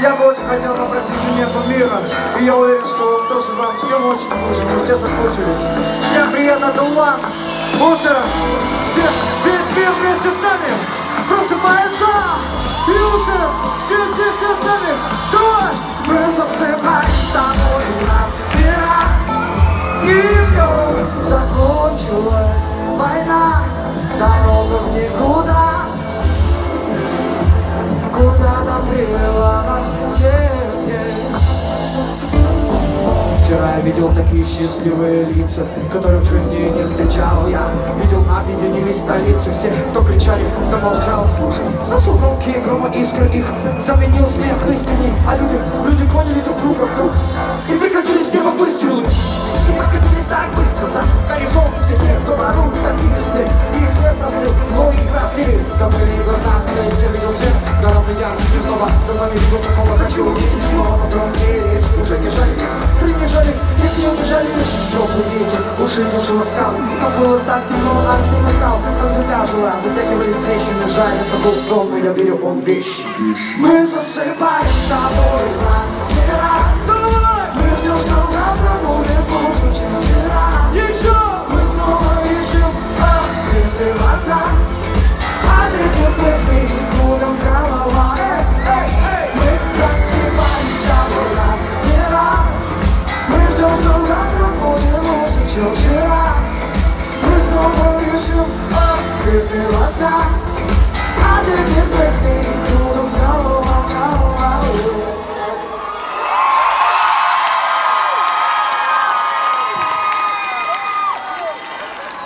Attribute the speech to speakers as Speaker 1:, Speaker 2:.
Speaker 1: Я бы очень хотел попросить у нету мира. И я уверен, что тоже вам всем очень нужен Мы все соскучились. Всем привет от Улан Музыка Всем весь мир вместе с нами. Просыпается Юга Все, все, все с нами. Дождь. Мы засыпаем с тобой. Нас И днем закончилась война Куда-то привела нас всех Вчера я видел такие счастливые лица, которых в жизни не встречал я. Видел, объединились столицы, все, кто кричали, замолчал. Слушай, слышал громкие громы искры, их заменил смех искренний. А люди, люди поняли друг друга вдруг и прекратили с неба выстрелы. Не жду такого, хочу увидеть снова Громкие. Речи уже не жали Кры не жали, их не унижали Теплый ветер, уши души ласкал. Там было так темно, а кто настал Там земля жила, затягивались трещины Жаль, это был сон, но я верю, он вещь. Мы засыпаем с тобой раз